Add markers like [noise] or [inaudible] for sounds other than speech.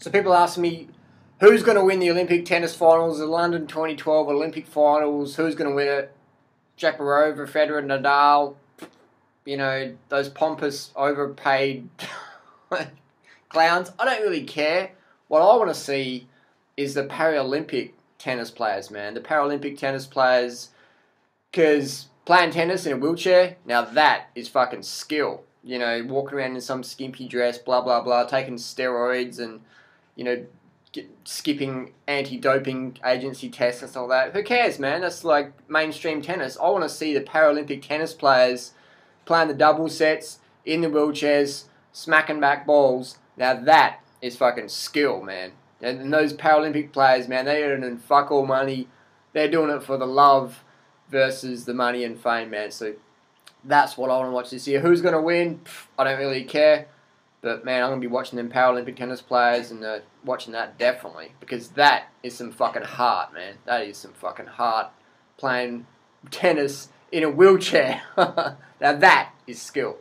So people ask me, who's going to win the Olympic tennis finals, the London 2012 Olympic finals? Who's going to win it? Sharapova, Federer, Nadal. You know those pompous, overpaid [laughs] clowns. I don't really care. What I want to see is the Paralympic tennis players, man. The Paralympic tennis players, because playing tennis in a wheelchair, now that is fucking skill. You know, walking around in some skimpy dress, blah blah blah, taking steroids and you know skipping anti-doping agency tests and all that. Who cares, man? That's like mainstream tennis. I want to see the Paralympic tennis players playing the double sets in the wheelchairs, smacking back balls. Now that is fucking skill, man. And those Paralympic players, man, they're earning fuck all money. They're doing it for the love versus the money and fame, man. So that's what I want to watch this year. Who's going to win? I don't really care. But man, I'm to be watching them Paralympic tennis players and uh, watching that definitely because that is some fucking heart, man. That is some fucking heart playing tennis in a wheelchair. [laughs] now that is skill.